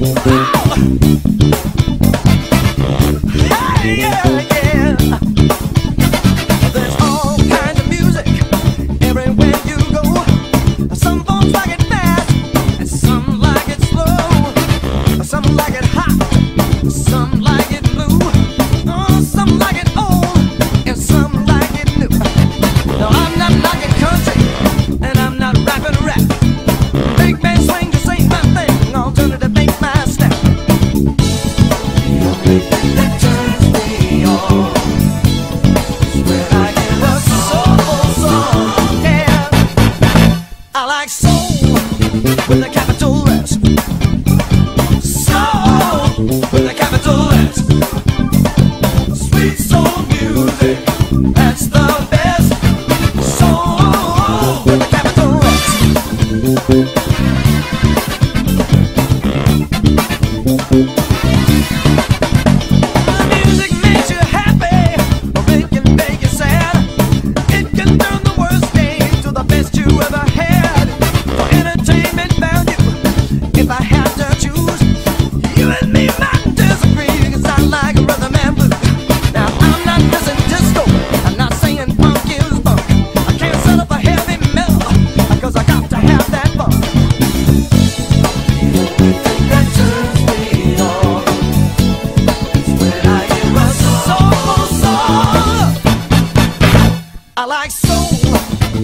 Wow! with the cat.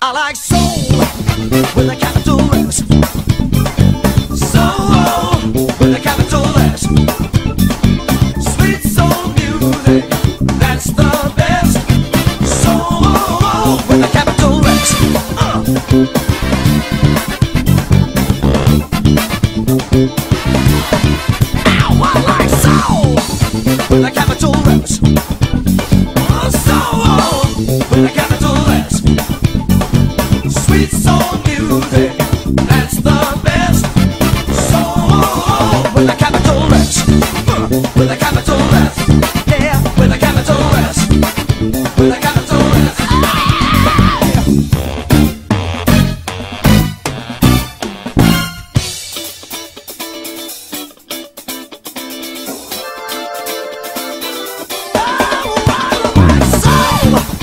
I like soul with a capital S. Soul with a capital S. When a capital Sweet soul music, that's the best. Soul capital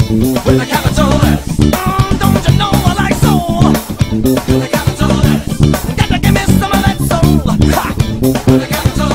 with a capital S. Don't you know I like soul with a capital S? Gotta give me some of that soul ha, with a capital